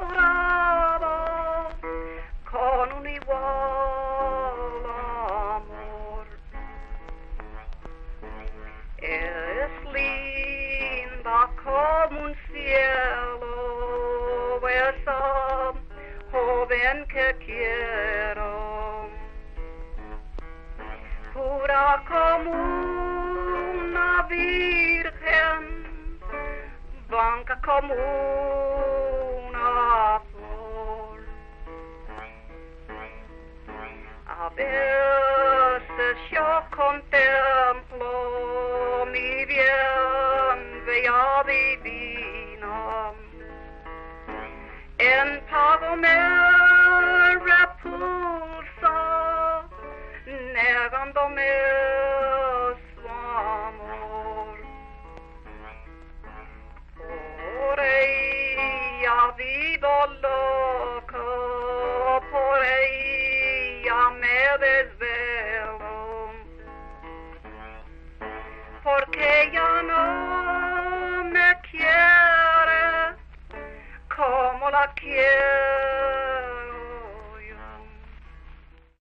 adorado con un igual amor. Es linda como un cielo esa joven que quiero, pura como una virgen, bianca come una flor. A veces yo contemplo mi bien bella divina. En pago me repulsa, negándome. loco, por ella me desvelo, porque ella